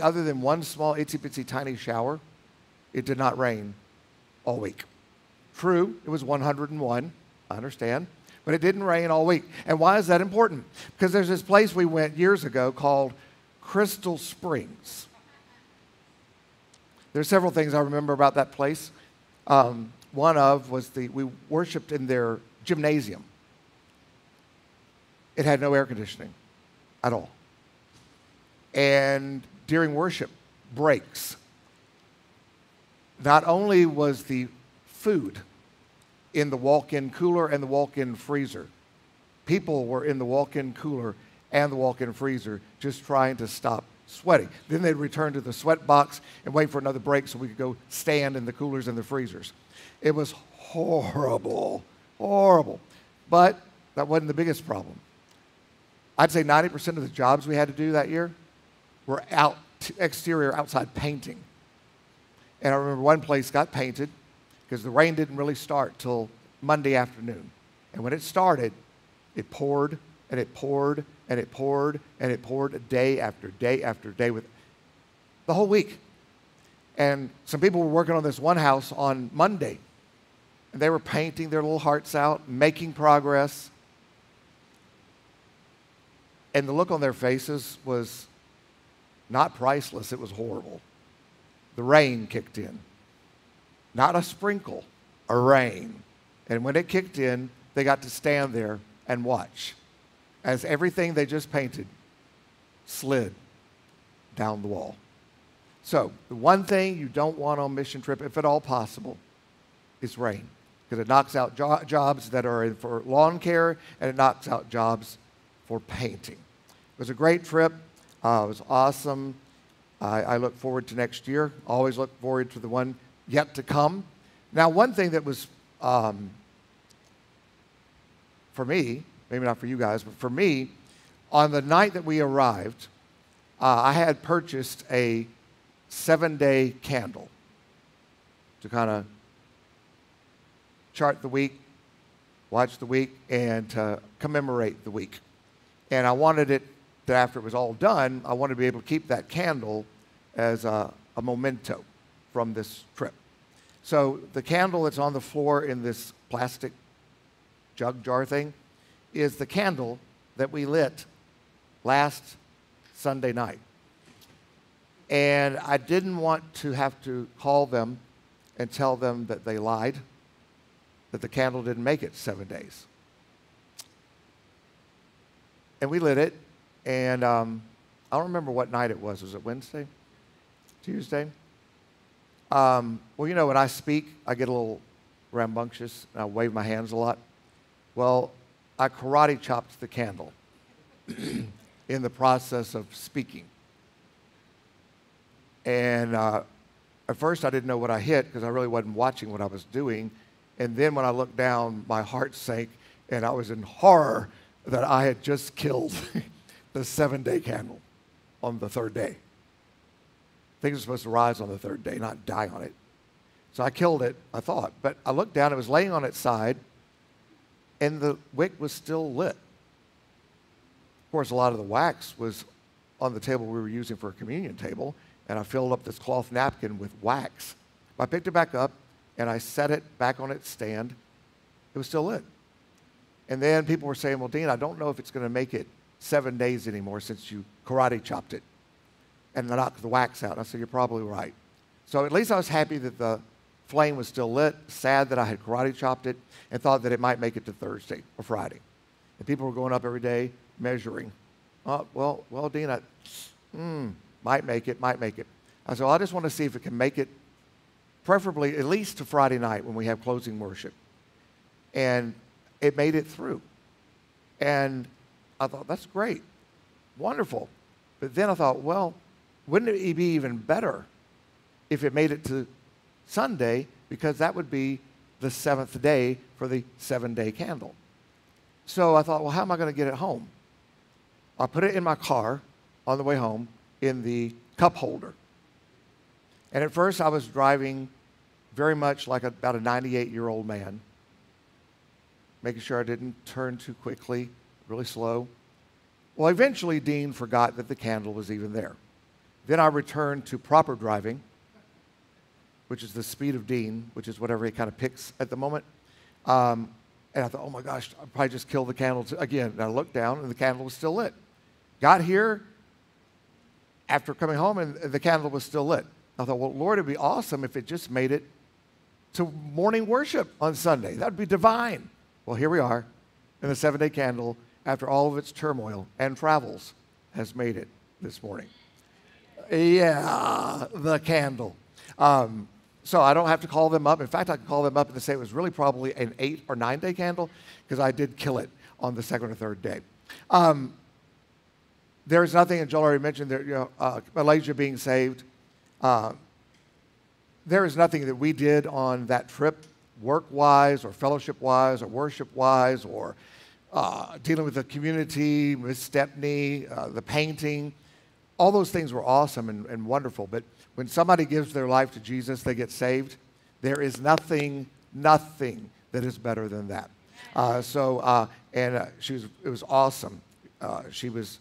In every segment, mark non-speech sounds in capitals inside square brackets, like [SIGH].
other than one small itsy bitsy tiny shower, it did not rain all week. True, it was 101, I understand, but it didn't rain all week. And why is that important? Because there's this place we went years ago called Crystal Springs. There's several things I remember about that place. Um, one of was the we worshiped in their gymnasium. It had no air conditioning at all. And during worship breaks, not only was the food in the walk in cooler and the walk in freezer, people were in the walk in cooler and the walk in freezer just trying to stop sweating. Then they'd return to the sweat box and wait for another break so we could go stand in the coolers and the freezers. It was horrible, horrible. But that wasn't the biggest problem. I'd say 90% of the jobs we had to do that year were out, exterior outside painting. And I remember one place got painted because the rain didn't really start till Monday afternoon. And when it started, it poured and it poured and it poured and it poured day after day after day with the whole week. And some people were working on this one house on Monday. And they were painting their little hearts out, making progress. And the look on their faces was not priceless, it was horrible. The rain kicked in. Not a sprinkle, a rain. And when it kicked in, they got to stand there and watch as everything they just painted slid down the wall. So, the one thing you don't want on mission trip, if at all possible, is rain. Because it knocks out jo- jobs that are for lawn care and it knocks out jobs for painting. It was a great trip. Uh, it was awesome. I, I look forward to next year. Always look forward to the one yet to come. Now, one thing that was, um, for me, maybe not for you guys, but for me, on the night that we arrived, uh, I had purchased a seven day candle to kind of chart the week, watch the week, and to commemorate the week. And I wanted it that after it was all done, I wanted to be able to keep that candle as a, a memento from this trip. So the candle that's on the floor in this plastic jug jar thing is the candle that we lit last Sunday night. And I didn't want to have to call them and tell them that they lied, that the candle didn't make it seven days. And we lit it, and um, I don't remember what night it was. Was it Wednesday? Tuesday? Um, well, you know, when I speak, I get a little rambunctious, and I wave my hands a lot. Well, I karate chopped the candle [CLEARS THROAT] in the process of speaking. And uh, at first, I didn't know what I hit because I really wasn't watching what I was doing. And then when I looked down, my heart sank, and I was in horror that I had just killed [LAUGHS] the seven day candle on the third day. Things are supposed to rise on the third day, not die on it. So I killed it, I thought. But I looked down, it was laying on its side, and the wick was still lit. Of course, a lot of the wax was on the table we were using for a communion table, and I filled up this cloth napkin with wax. I picked it back up and I set it back on its stand. It was still lit. And then people were saying, Well, Dean, I don't know if it's going to make it seven days anymore since you karate chopped it and knocked the wax out. I said, You're probably right. So at least I was happy that the flame was still lit, sad that I had karate chopped it, and thought that it might make it to Thursday or Friday. And people were going up every day measuring. Oh, well, well, Dean, I mm, might make it, might make it. I said, well, I just want to see if it can make it, preferably at least to Friday night when we have closing worship. And it made it through. And I thought, that's great, wonderful. But then I thought, well, wouldn't it be even better if it made it to Sunday because that would be the seventh day for the seven day candle. So I thought, well, how am I going to get it home? I put it in my car on the way home in the cup holder. And at first, I was driving very much like a, about a 98 year old man, making sure I didn't turn too quickly, really slow. Well, eventually, Dean forgot that the candle was even there. Then I returned to proper driving, which is the speed of Dean, which is whatever he kind of picks at the moment. Um, and I thought, oh my gosh, I'll probably just killed the candle again. And I looked down and the candle was still lit. Got here after coming home and the candle was still lit. I thought, well, Lord, it'd be awesome if it just made it to morning worship on Sunday. That'd be divine. Well, here we are, and the seven day candle, after all of its turmoil and travels, has made it this morning. Yeah, the candle. Um, so I don't have to call them up. In fact, I can call them up and say it was really probably an eight or nine day candle because I did kill it on the second or third day. Um, there's nothing, and Joel already mentioned there, you know, uh, Malaysia being saved. Uh, there is nothing that we did on that trip, work wise or fellowship wise or worship wise or uh, dealing with the community, Miss Stepney, uh, the painting. All those things were awesome and, and wonderful. But when somebody gives their life to Jesus, they get saved. There is nothing, nothing that is better than that. Uh, so, uh, and uh, she was, it was awesome. Uh, she was,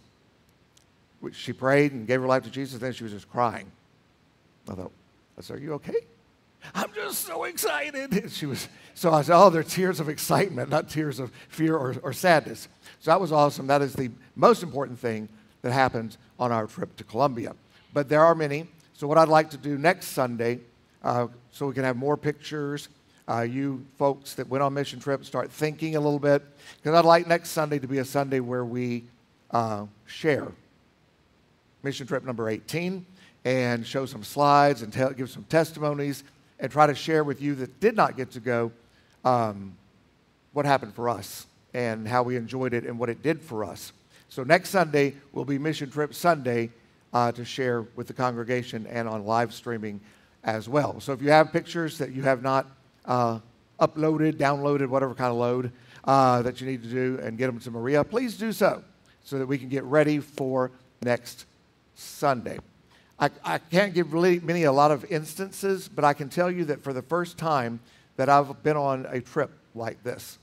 she prayed and gave her life to Jesus, then she was just crying. I thought, I said, Are you okay? I'm just so excited. And [LAUGHS] she was, so I said, Oh, they're tears of excitement, not tears of fear or, or sadness. So that was awesome. That is the most important thing that happens on our trip to Columbia. But there are many. So, what I'd like to do next Sunday, uh, so we can have more pictures, uh, you folks that went on mission trips start thinking a little bit, because I'd like next Sunday to be a Sunday where we uh, share mission trip number 18 and show some slides and tell, give some testimonies and try to share with you that did not get to go um, what happened for us and how we enjoyed it and what it did for us. So next Sunday will be Mission Trip Sunday uh, to share with the congregation and on live streaming as well. So if you have pictures that you have not uh, uploaded, downloaded, whatever kind of load uh, that you need to do and get them to Maria, please do so so that we can get ready for next Sunday. I, I can't give really many a lot of instances, but I can tell you that for the first time that I've been on a trip like this,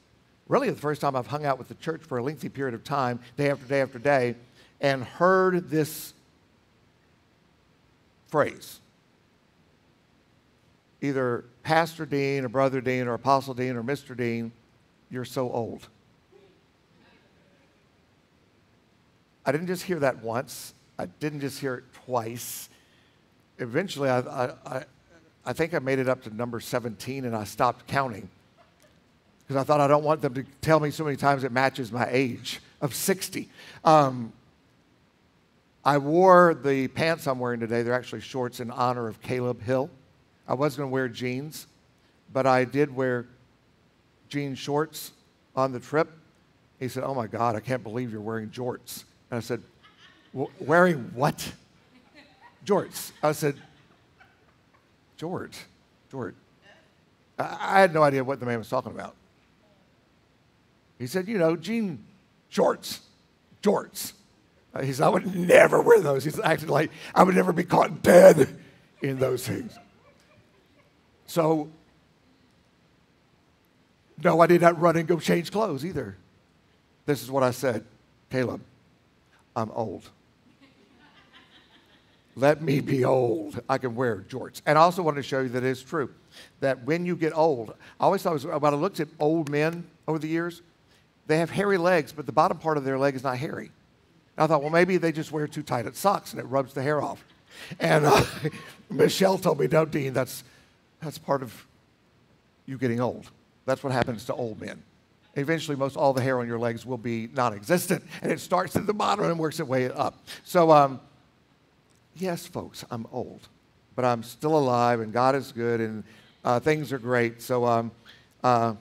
really the first time I've hung out with the church for a lengthy period of time, day after day after day, and heard this phrase. Either Pastor Dean or Brother Dean or Apostle Dean or Mr. Dean, you're so old. I didn't just hear that once. I didn't just hear it twice. Eventually, I, I, I, think I made it up to number 17 and I stopped counting because I thought I don't want them to tell me so many times it matches my age of 60. Um, I wore the pants I'm wearing today, they're actually shorts in honor of Caleb Hill. I was going to wear jeans, but I did wear jean shorts on the trip. He said, Oh my God, I can't believe you're wearing jorts. And I said, Wearing what? George. I said, George, George. I, had no idea what the man was talking about. He said, you know, jean shorts, jorts. Uh, he said, I would never wear those. He's acting like I would never be caught dead in those things. So, no, I did not run and go change clothes either. This is what I said Caleb, I'm old. Let me be old. I can wear jorts. And I also want to show you that it's true that when you get old, I always thought when I looked at old men over the years, they have hairy legs, but the bottom part of their leg is not hairy. And I thought, well, maybe they just wear too tight at socks and it rubs the hair off. And uh, [LAUGHS] Michelle told me, no, Dean, that's, that's part of you getting old. That's what happens to old men. Eventually, most all the hair on your legs will be non existent, and it starts at the bottom and works its way up. So, um, yes, folks, I'm old, but I'm still alive and God is good and uh, things are great. So, um, uh,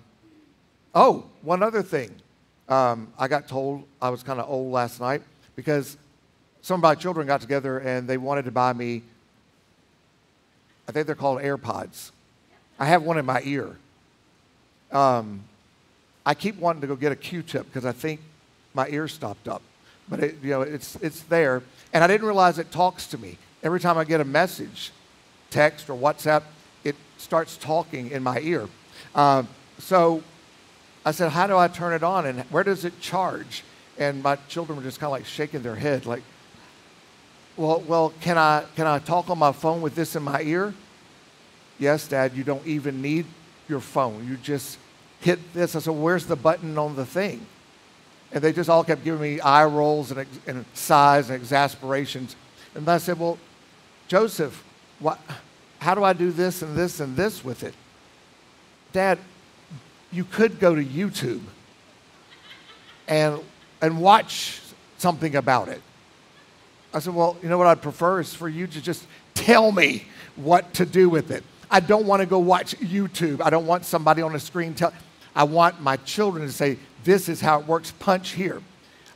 oh, one other thing. Um, I got told I was kind of old last night because some of my children got together and they wanted to buy me, I think they're called AirPods. I have one in my ear. Um, I keep wanting to go get a Q-tip because I think my ear stopped up, but it, you know it's it's there. And I didn't realize it talks to me. Every time I get a message, text or WhatsApp, it starts talking in my ear. Uh, so I said, How do I turn it on? And where does it charge? And my children were just kind of like shaking their head, like, Well, well, can I can I talk on my phone with this in my ear? Yes, Dad. You don't even need your phone. You just hit this. I said, Where's the button on the thing? And they just all kept giving me eye rolls and, and sighs and exasperations. And I said, Well, Joseph, what, how do I do this and this and this with it? Dad, you could go to YouTube and, and watch something about it. I said, Well, you know what I'd prefer is for you to just tell me what to do with it. I don't want to go watch YouTube. I don't want somebody on the screen tell. I want my children to say, This is how it works, punch here.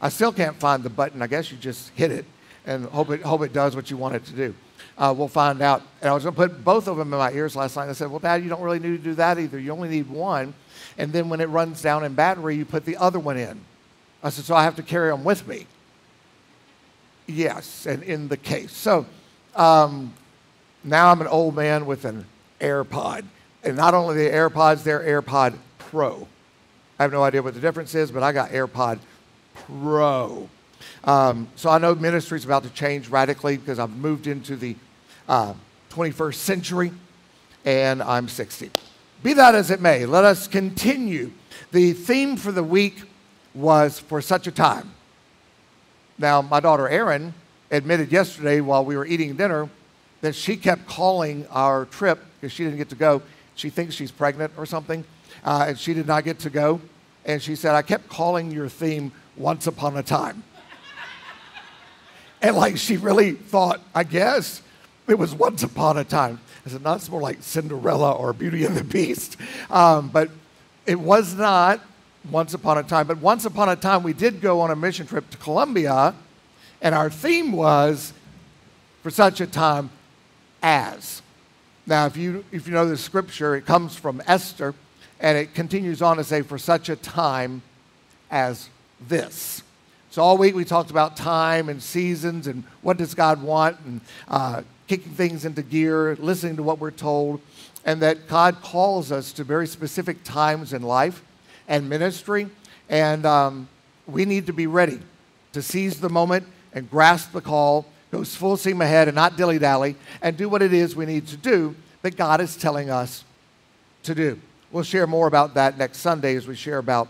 I still can't find the button. I guess you just hit it and hope it, hope it does what you want it to do. Uh, we'll find out. And I was going to put both of them in my ears last night. I said, Well, Dad, you don't really need to do that either. You only need one. And then when it runs down in battery, you put the other one in. I said, So I have to carry them with me. Yes, and in the case. So um, now I'm an old man with an AirPod. And not only the AirPods, they're AirPod Pro. I have no idea what the difference is, but I got AirPod Pro. Um, so I know ministry is about to change radically because I've moved into the uh, 21st century and I'm 60. Be that as it may, let us continue. The theme for the week was for such a time. Now, my daughter Erin admitted yesterday while we were eating dinner that she kept calling our trip because she didn't get to go. She thinks she's pregnant or something, uh, and she did not get to go. And she said, I kept calling your theme Once Upon a Time. and like she really thought, I guess, it was Once Upon a Time. I said, no, it's more like Cinderella or Beauty and the Beast. Um, but it was not once upon a time. But once upon a time, we did go on a mission trip to Columbia, and our theme was for such a time as. Now, if you, if you know the scripture, it comes from Esther, and it continues on to say, for such a time as this. So all week we talked about time and seasons and what does God want and uh, kicking things into gear, listening to what we're told, and that God calls us to very specific times in life and ministry. And um, we need to be ready to seize the moment and grasp the call, go full steam ahead and not dilly dally, and do what it is we need to do that God is telling us to do. We'll share more about that next Sunday as we share about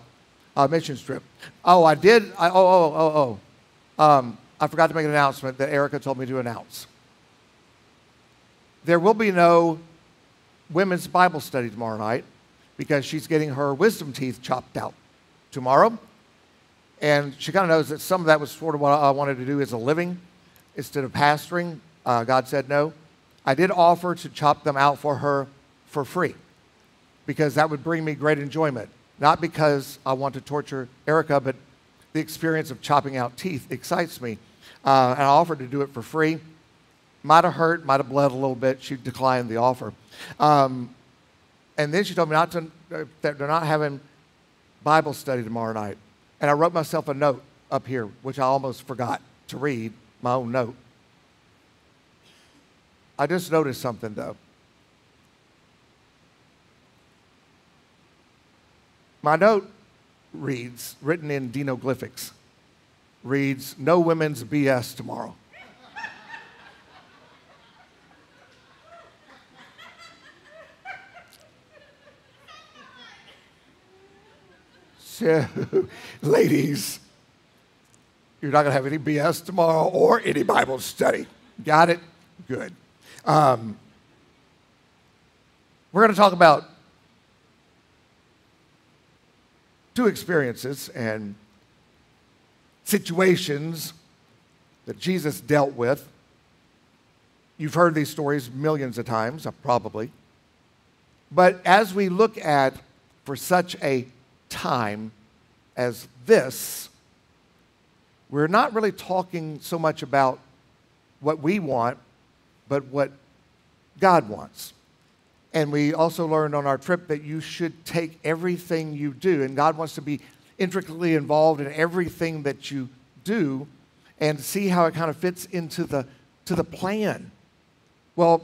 our mission trip. Oh, I did. I, oh, oh, oh, oh. Um, I forgot to make an announcement that Erica told me to announce. There will be no women's Bible study tomorrow night because she's getting her wisdom teeth chopped out tomorrow. And she kind of knows that some of that was sort of what I wanted to do as a living instead of pastoring. Uh, God said no. I did offer to chop them out for her for free because that would bring me great enjoyment. Not because I want to torture Erica, but the experience of chopping out teeth excites me. Uh, and I offered to do it for free. Might have hurt, might have bled a little bit. She declined the offer. Um, and then she told me not to, that they're not having Bible study tomorrow night. And I wrote myself a note up here, which I almost forgot to read, my own note. I just noticed something though. My note reads, written in dinoglyphics, reads, No women's BS tomorrow. So, [LAUGHS] ladies, you're not going to have any BS tomorrow or any Bible study. Got it? Good. Um, we're going to talk about two experiences and situations that Jesus dealt with. You've heard these stories millions of times, uh, probably. But as we look at for such a time as this, we're not really talking so much about what we want, but what God wants. And we also learned on our trip that you should take everything you do, and God wants to be intricately involved in everything that you do and see how it kind of fits into the, to the plan. Well,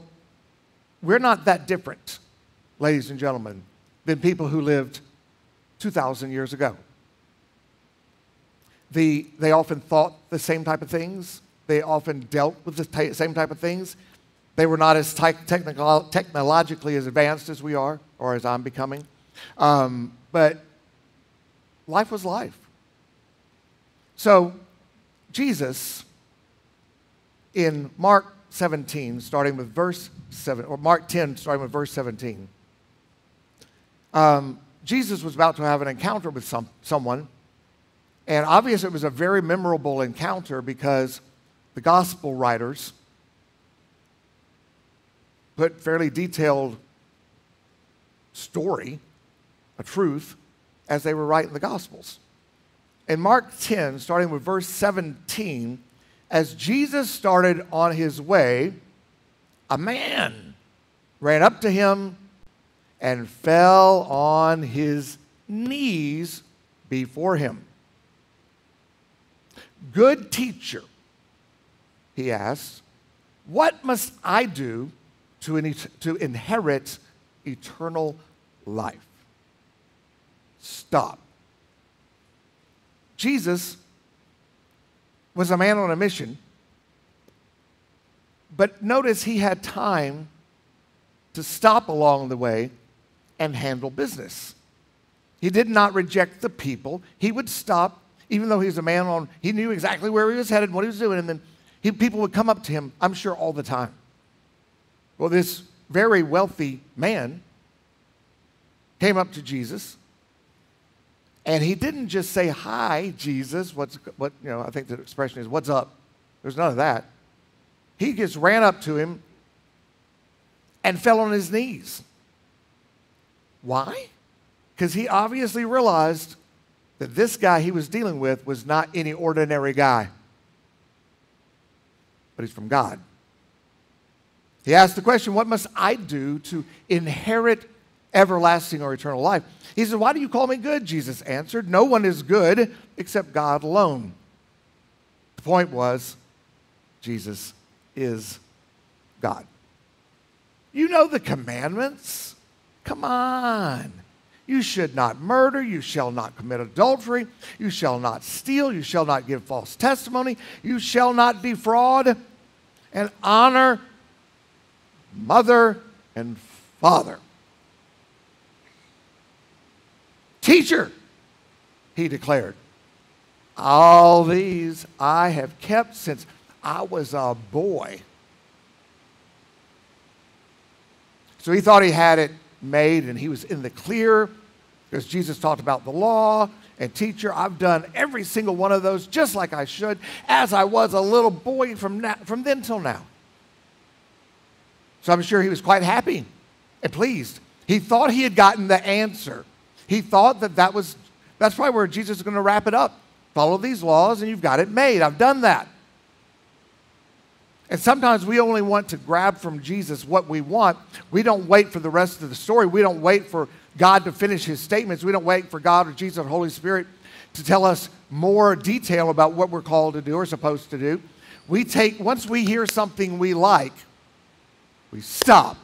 we're not that different, ladies and gentlemen, than people who lived 2,000 years ago. The, they often thought the same type of things. they often dealt with the same type of things. They were not as te- technical, technologically as advanced as we are, or as I'm becoming. Um, but life was life. So, Jesus, in Mark 17, starting with verse 7, or Mark 10, starting with verse 17, um, Jesus was about to have an encounter with some, someone. And obviously, it was a very memorable encounter because the gospel writers put fairly detailed story, a truth, as they were writing the gospels. In Mark 10, starting with verse 17, as Jesus started on his way, a man ran up to him and fell on his knees before him. Good teacher, he asked, what must I do to, in, to inherit eternal life? Stop. Jesus was a man on a mission, but notice he had time to stop along the way and handle business. He did not reject the people. He would stop, even though he was a man on, he knew exactly where he was headed, what he was doing, and then he, people would come up to him, I'm sure, all the time. Well, this very wealthy man came up to Jesus, and he didn't just say, Hi, Jesus. What's, what, you know, I think the expression is, What's up? There's none of that. He just ran up to him and fell on his knees. Why? Because he obviously realized that this guy he was dealing with was not any ordinary guy, but he's from God. He asked the question, What must I do to inherit everlasting or eternal life? He said, Why do you call me good? Jesus answered, No one is good except God alone. The point was, Jesus is God. You know the commandments. Come on. You should not murder. You shall not commit adultery. You shall not steal. You shall not give false testimony. You shall not defraud. And honor mother and father. Teacher, he declared, all these I have kept since I was a boy. So he thought he had it made and he was in the clear because Jesus talked about the law and teacher. I've done every single one of those just like I should as I was a little boy from, now, from then till now. So I'm sure he was quite happy and pleased. He thought he had gotten the answer. He thought that that was, that's probably where Jesus is going to wrap it up. Follow these laws and you've got it made. I've done that. And sometimes we only want to grab from Jesus what we want. We don't wait for the rest of the story. We don't wait for God to finish his statements. We don't wait for God or Jesus or Holy Spirit to tell us more detail about what we're called to do or supposed to do. We take, once we hear something we like, we stop.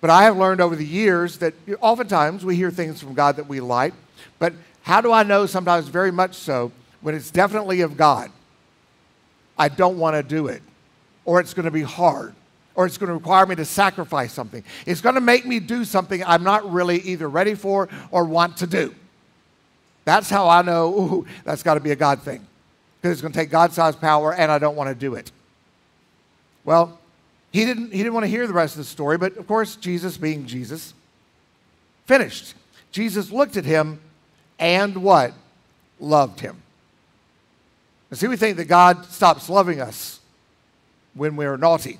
But I have learned over the years that oftentimes we hear things from God that we like, but how do I know sometimes very much so when it's definitely of God? I don't want to do it, or it's going to be hard, or it's going to require me to sacrifice something. It's going to make me do something I'm not really either ready for or want to do. That's how I know, ooh, that's got to be a God thing. Because it's going to take God sized power and I don't want to do it. Well, he didn't, he didn't want to hear the rest of the story, but of course, Jesus, being Jesus, finished. Jesus looked at him and what? Loved him. And see, we think that God stops loving us when we're naughty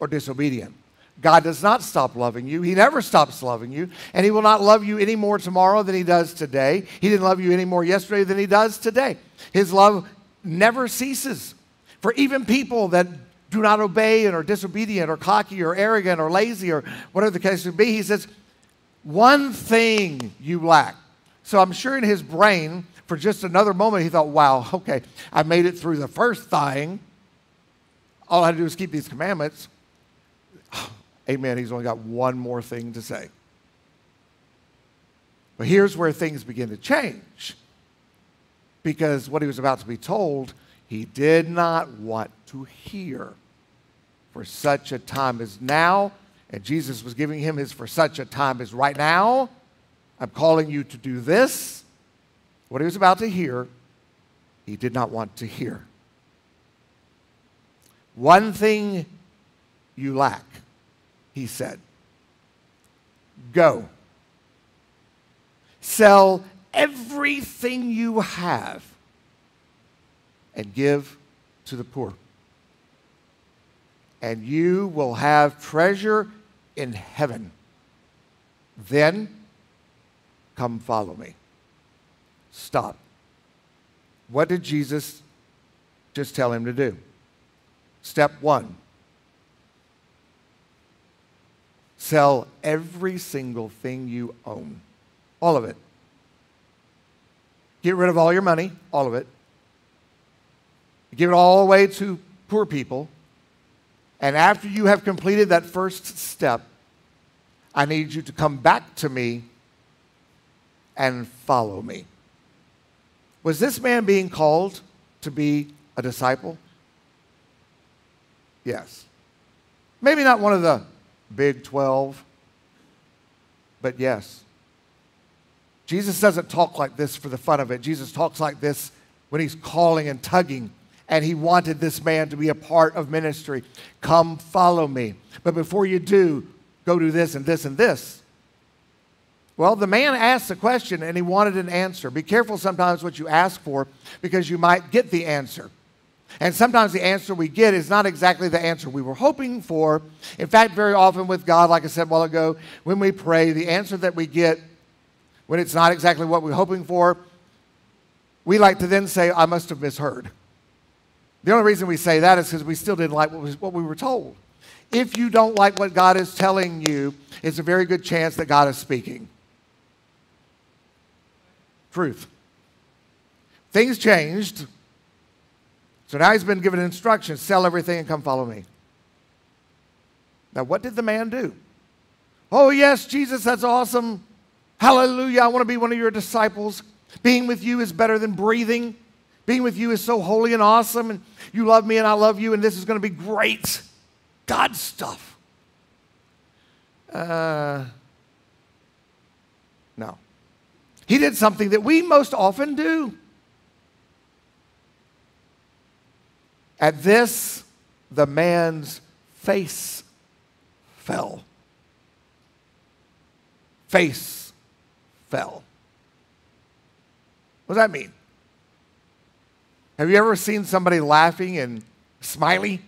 or disobedient. God does not stop loving you. He never stops loving you. And He will not love you any more tomorrow than He does today. He didn't love you any more yesterday than He does today. His love never ceases. For even people that do not obey and are disobedient or cocky or arrogant or lazy or whatever the case may be, He says, one thing you lack. So I'm sure in His brain, for just another moment, he thought, wow, [LAUGHS] okay, I made it through the first thing. All I had to do is keep these commandments. [SIGHS] Amen. He's only got one more thing to say. But here's where things begin to change. Because what he was about to be told he did not want to hear for such a time as now. And Jesus was giving him his for such a time as right now. I'm calling you to do this. What he was about to hear, he did not want to hear. One thing you lack, he said. Go. Sell everything you have and give to the poor. And you will have treasure in heaven. Then come follow me. Stop. What did Jesus just tell him to do? Step one sell every single thing you own, all of it. Get rid of all your money, all of it. Give it all away to poor people. And after you have completed that first step, I need you to come back to me and follow me. Was this man being called to be a disciple? Yes. Maybe not one of the big 12, but yes. Jesus doesn't talk like this for the fun of it. Jesus talks like this when he's calling and tugging, and he wanted this man to be a part of ministry. Come follow me. But before you do, go do this and this and this. Well, the man asked the question and he wanted an answer. Be careful sometimes what you ask for because you might get the answer. And sometimes the answer we get is not exactly the answer we were hoping for. In fact, very often with God, like I said a while ago, when we pray, the answer that we get when it's not exactly what we're hoping for, we like to then say, I must have misheard. The only reason we say that is because we still didn't like what, was, what we were told. If you don't like what God is telling you, it's a very good chance that God is speaking. Truth. Things changed. So now he's been given instructions sell everything and come follow me. Now, what did the man do? Oh, yes, Jesus, that's awesome. Hallelujah, I want to be one of your disciples. Being with you is better than breathing. Being with you is so holy and awesome, and you love me and I love you, and this is going to be great. God stuff. Uh, no. He did something that we most often do. At this, the man's face fell. Face fell. What does that mean? Have you ever seen somebody laughing and smiley,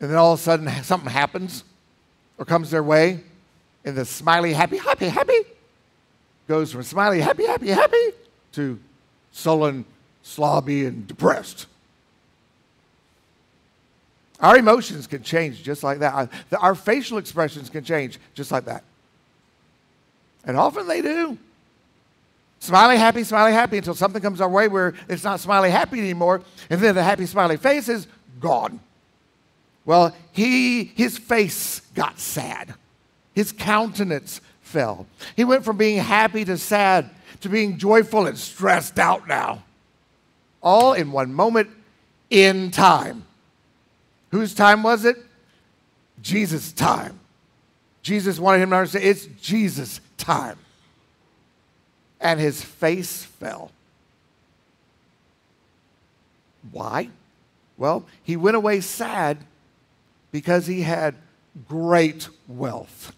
and then all of a sudden [LAUGHS] something happens or comes their way, and the smiley, happy, happy, happy goes from smiley, happy, happy, happy to sullen, slobby, and depressed. Our emotions can change just like that. Our facial expressions can change just like that. And often they do. Smiley, happy, smiley, happy until something comes our way where it's not smiley, happy anymore, and then the happy, smiley face is gone. Well, he, his face got sad. His countenance fell. He went from being happy to sad to being joyful and stressed out now. All in one moment in time. Whose time was it? Jesus' time. Jesus wanted him to understand it's Jesus' time. And his face fell. Why? Well, he went away sad because he had great wealth.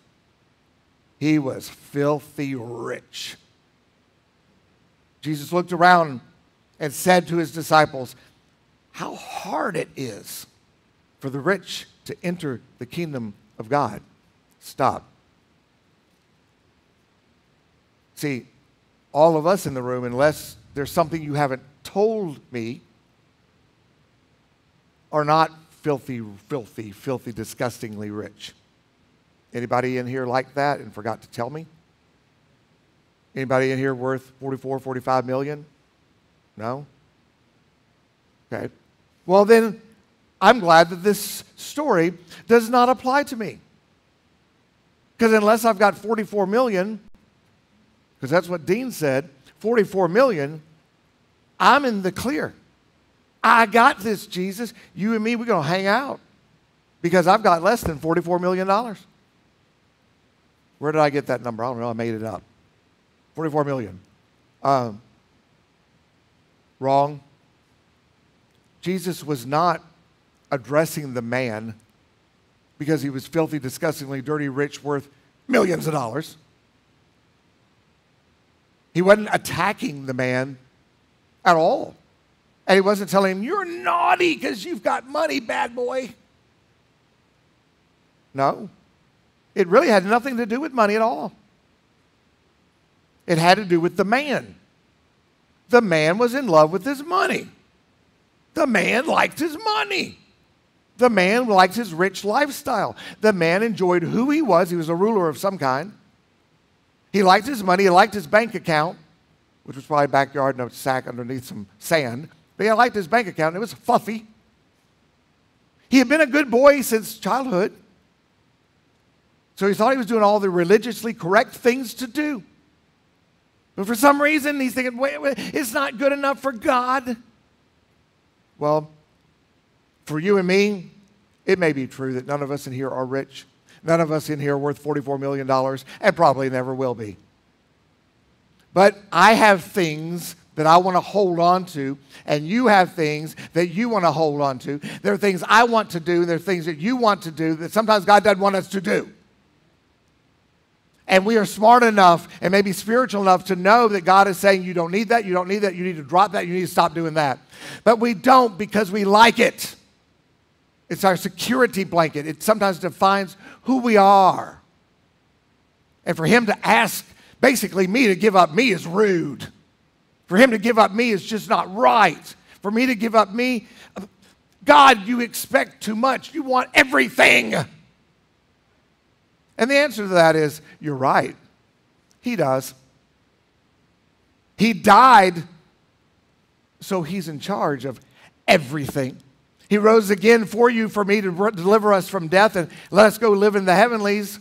He was filthy rich. Jesus looked around and said to his disciples, How hard it is for the rich to enter the kingdom of God. Stop. See, all of us in the room, unless there's something you haven't told me, are not filthy, filthy, filthy, disgustingly rich. Anybody in here like that and forgot to tell me? Anybody in here worth 44, 45 million? No? Okay. Well, then, I'm glad that this story does not apply to me. Because unless I've got 44 million, because that's what Dean said, 44 million, I'm in the clear. I got this, Jesus. You and me, we're going to hang out because I've got less than $44 million. Where did I get that number? I don't know. I made it up. 44 million. Um, wrong. Jesus was not addressing the man because he was filthy, disgustingly dirty, rich, worth millions of dollars. He wasn't attacking the man at all. And he wasn't telling him, You're naughty because you've got money, bad boy. No. It really had nothing to do with money at all. It had to do with the man. The man was in love with his money. The man liked his money. The man liked his rich lifestyle. The man enjoyed who he was. He was a ruler of some kind. He liked his money. He liked his bank account, which was probably backyard in a sack underneath some sand. But he liked his bank account. It was fluffy. He had been a good boy since childhood. So he thought he was doing all the religiously correct things to do. But for some reason, he's thinking, wait, wait, it's not good enough for God. Well, for you and me, it may be true that none of us in here are rich. None of us in here are worth $44 million, and probably never will be. But I have things that I want to hold on to, and you have things that you want to hold on to. There are things I want to do, and there are things that you want to do that sometimes God doesn't want us to do. And we are smart enough and maybe spiritual enough to know that God is saying, You don't need that, you don't need that, you need to drop that, you need to stop doing that. But we don't because we like it. It's our security blanket. It sometimes defines who we are. And for Him to ask basically me to give up me is rude. For Him to give up me is just not right. For me to give up me, God, you expect too much. You want everything. And the answer to that is you're right. He does. He died, so he's in charge of everything. He rose again for you, for me, to deliver us from death and let us go live in the heavenlies.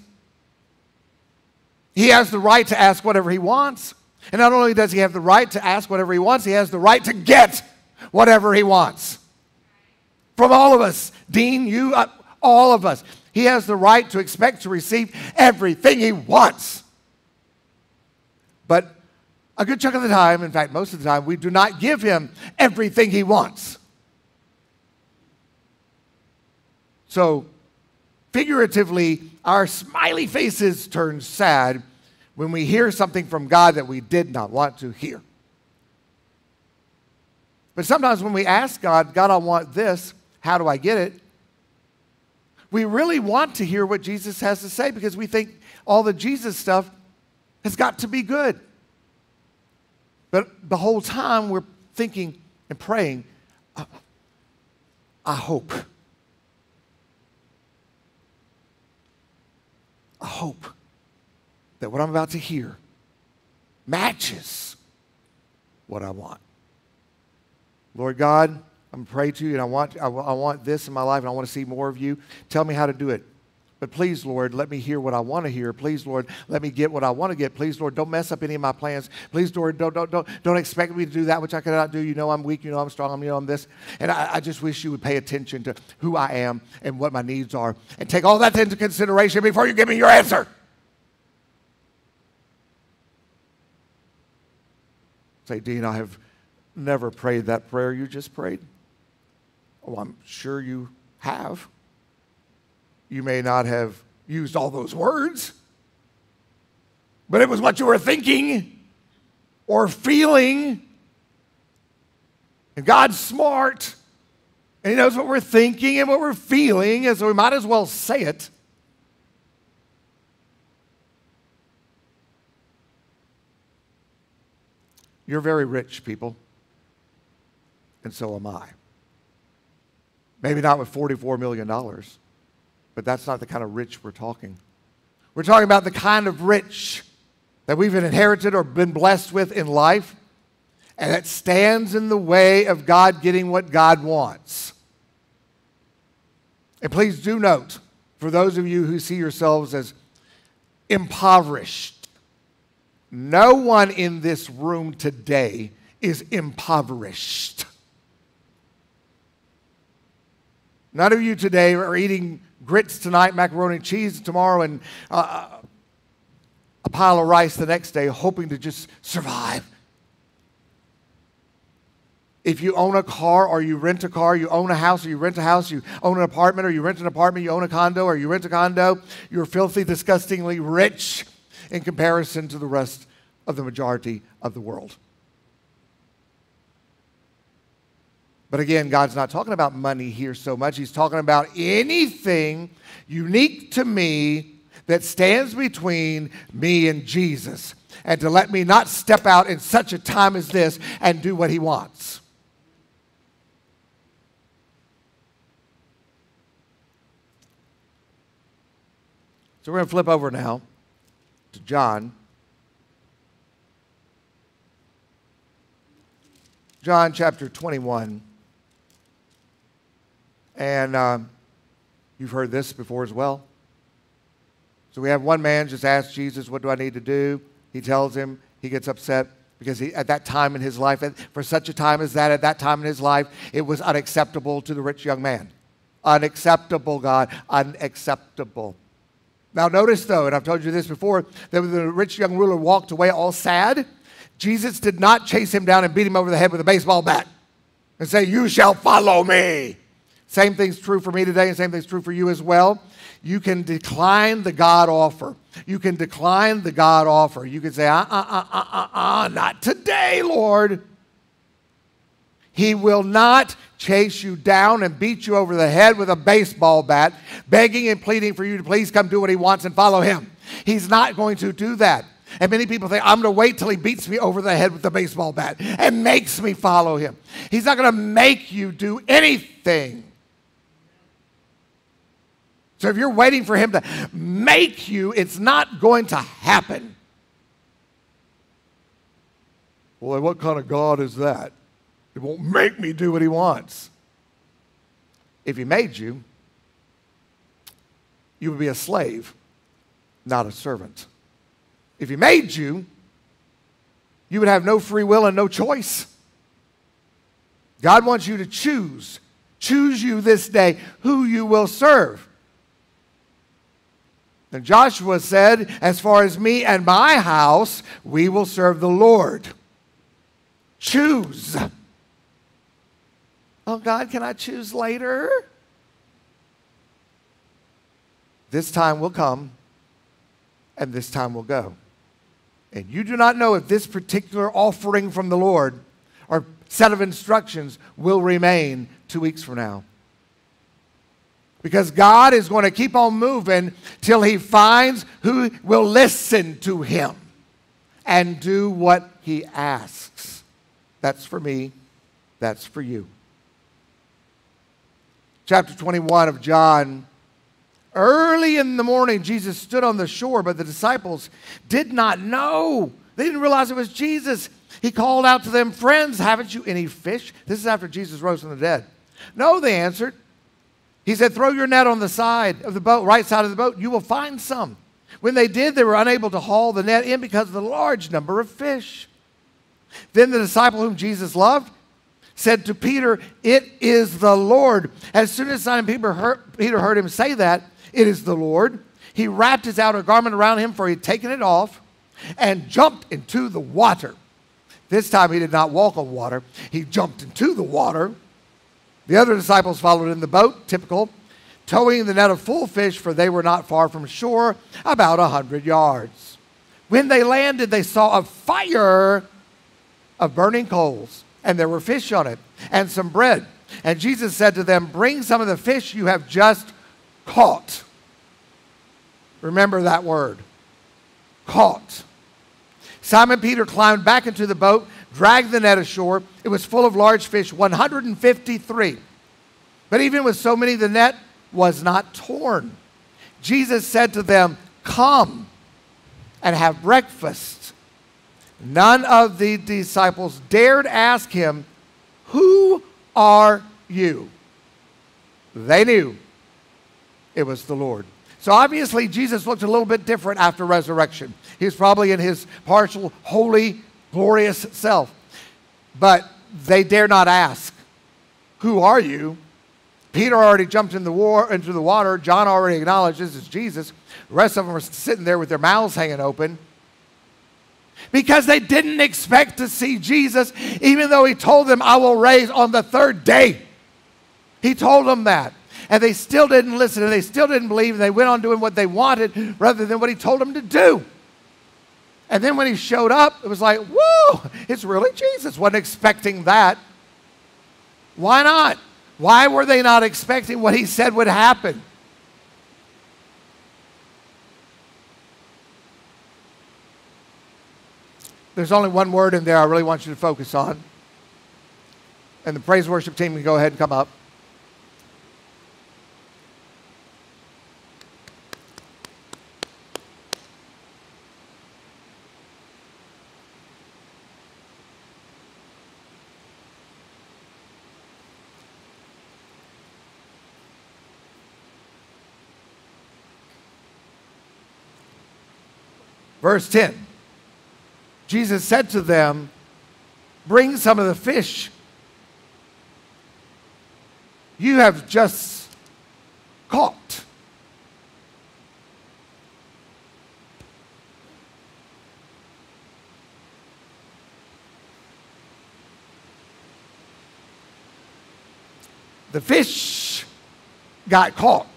He has the right to ask whatever he wants. And not only does he have the right to ask whatever he wants, he has the right to get whatever he wants. From all of us, Dean, you, uh, all of us. He has the right to expect to receive everything he wants. But a good chunk of the time, in fact, most of the time, we do not give him everything he wants. So, figuratively, our smiley faces turn sad when we hear something from God that we did not want to hear. But sometimes when we ask God, God, I want this, how do I get it? we really want to hear what Jesus has to say because we think all the Jesus stuff has got to be good. But the whole time we're thinking and praying, I hope. I hope that what I'm about to hear matches what I want. Lord God, I'm pray to you, and I want, I, I want this in my life, and I want to see more of you. Tell me how to do it. But please, Lord, let me hear what I want to hear. Please, Lord, let me get what I want to get. Please, Lord, don't mess up any of my plans. Please, Lord, don't, don't, don't, don't expect me to do that which I cannot do. You know I'm weak. You know I'm strong. You know I'm this. And I, I just wish you would pay attention to who I am and what my needs are and take all that into consideration before you give me your answer. Say, Dean, I have never prayed that prayer you just prayed. Oh, I'm sure you have. You may not have used all those words, but it was what you were thinking or feeling. And God's smart, and He knows what we're thinking and what we're feeling, and so we might as well say it. You're very rich, people, and so am I. Maybe not with $44 million, but that's not the kind of rich we're talking. We're talking about the kind of rich that we've inherited or been blessed with in life, and that stands in the way of God getting what God wants. And please do note, for those of you who see yourselves as impoverished, no one in this room today is impoverished. None of you today are eating grits tonight, macaroni and cheese tomorrow, and uh, a pile of rice the next day, hoping to just survive. If you own a car or you rent a car, you own a house or you rent a house, you own an apartment or you rent an apartment, you own a condo or you rent a condo, you're filthy, disgustingly rich in comparison to the rest of the majority of the world. But again, God's not talking about money here so much. He's talking about anything unique to me that stands between me and Jesus and to let me not step out in such a time as this and do what he wants. So we're going to flip over now to John. John chapter 21. And um, you've heard this before as well. So we have one man just ask Jesus, What do I need to do? He tells him, he gets upset because he, at that time in his life, for such a time as that, at that time in his life, it was unacceptable to the rich young man. Unacceptable, God, unacceptable. Now, notice though, and I've told you this before, that when the rich young ruler walked away all sad, Jesus did not chase him down and beat him over the head with a baseball bat and say, You shall follow me. Same thing's true for me today, and same thing's true for you as well. You can decline the God offer. You can decline the God offer. You can say, uh uh uh uh uh, uh not today, Lord. He will not chase you down and beat you over the head with a baseball bat, begging and pleading for you to please come do what he wants and follow him. He's not going to do that. And many people think, I'm going to wait till he beats me over the head with the baseball bat and makes me follow him. He's not going to make you do anything. So if you're waiting for him to make you, it's not going to happen. Well, what kind of God is that? It won't make me do what he wants. If he made you, you would be a slave, not a servant. If he made you, you would have no free will and no choice. God wants you to choose. Choose you this day who you will serve. And Joshua said, As far as me and my house, we will serve the Lord. Choose. Oh, God, can I choose later? This time will come, and this time will go. And you do not know if this particular offering from the Lord or set of instructions will remain two weeks from now because God is going to keep on moving till he finds who will listen to him and do what he asks. That's for me, that's for you. Chapter 21 of John. Early in the morning, Jesus stood on the shore, but the disciples did not know. They didn't realize it was Jesus. He called out to them, Friends, haven't you any fish? This is after Jesus rose from the dead. No, they answered. He said, Throw your net on the side of the boat, right side of the boat, you will find some. When they did, they were unable to haul the net in because of the large number of fish. Then the disciple whom Jesus loved said to Peter, It is the Lord. As soon as Simon Peter heard, Peter heard him say that, It is the Lord, he wrapped his outer garment around him, for he had taken it off, and jumped into the water. This time he did not walk on water, he jumped into the water. The other disciples followed in the boat, typical, towing the net of full fish, for they were not far from shore, about a hundred yards. When they landed, they saw a fire of burning coals, and there were fish on it, and some bread. And Jesus said to them, Bring some of the fish you have just caught. Remember that word caught. Simon Peter climbed back into the boat dragged the net ashore. It was full of large fish, 153. But even with so many, the net was not torn. Jesus said to them, Come and have breakfast. None of the disciples dared ask him, Who are you? They knew it was the Lord. So obviously, Jesus looked a little bit different after resurrection. He was probably in his partial holy glorious self. But they dare not ask, Who are you? Peter already jumped in the war, into the water. John already acknowledged this is Jesus. The rest of them were sitting there with their mouths hanging open because they didn't expect to see Jesus, even though he told them, I will raise on the third day. He told them that. And they still didn't listen and they still didn't believe. And they went on doing what they wanted rather than what he told them to do. And then when he showed up, it was like, whoa, it's really Jesus. Wasn't expecting that. Why not? Why were they not expecting what he said would happen? There's only one word in there I really want you to focus on. And the praise worship team can go ahead and come up. Verse 10 Jesus said to them, Bring some of the fish you have just caught. The fish got caught.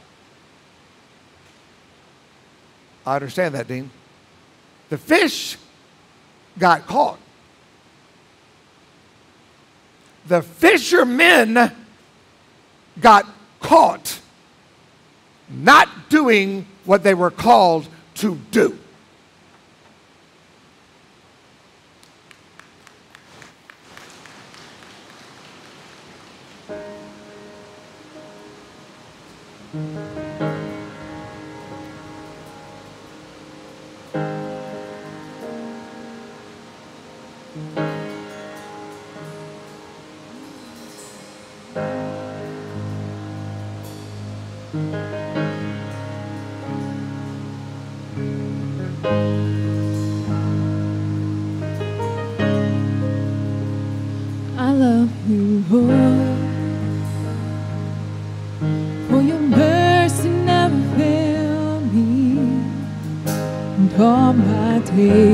I understand that, Dean. The fish got caught. The fishermen got caught not doing what they were called to do. All